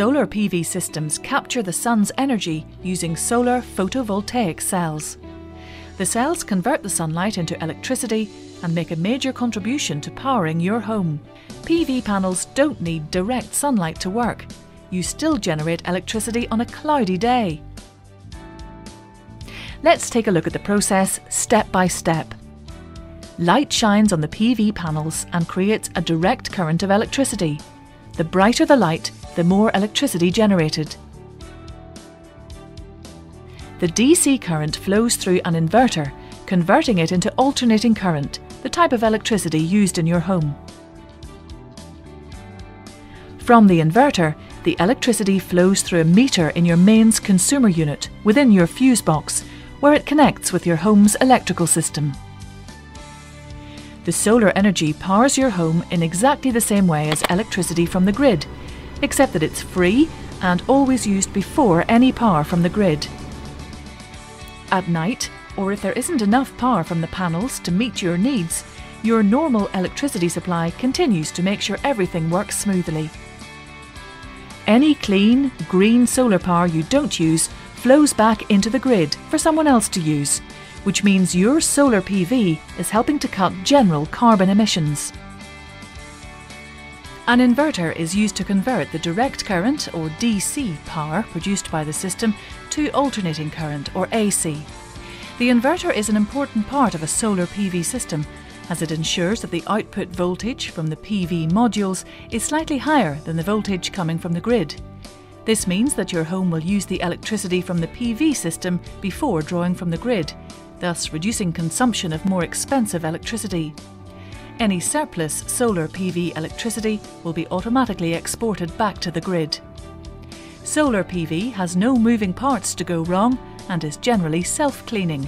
Solar PV systems capture the sun's energy using solar photovoltaic cells. The cells convert the sunlight into electricity and make a major contribution to powering your home. PV panels don't need direct sunlight to work. You still generate electricity on a cloudy day. Let's take a look at the process step by step. Light shines on the PV panels and creates a direct current of electricity. The brighter the light, the more electricity generated. The DC current flows through an inverter, converting it into alternating current, the type of electricity used in your home. From the inverter, the electricity flows through a meter in your mains consumer unit within your fuse box, where it connects with your home's electrical system. The solar energy powers your home in exactly the same way as electricity from the grid, except that it's free and always used before any power from the grid. At night, or if there isn't enough power from the panels to meet your needs, your normal electricity supply continues to make sure everything works smoothly. Any clean, green solar power you don't use flows back into the grid for someone else to use, which means your solar PV is helping to cut general carbon emissions. An inverter is used to convert the direct current or DC power produced by the system to alternating current or AC. The inverter is an important part of a solar PV system as it ensures that the output voltage from the PV modules is slightly higher than the voltage coming from the grid. This means that your home will use the electricity from the PV system before drawing from the grid, thus reducing consumption of more expensive electricity. Any surplus solar PV electricity will be automatically exported back to the grid. Solar PV has no moving parts to go wrong and is generally self-cleaning.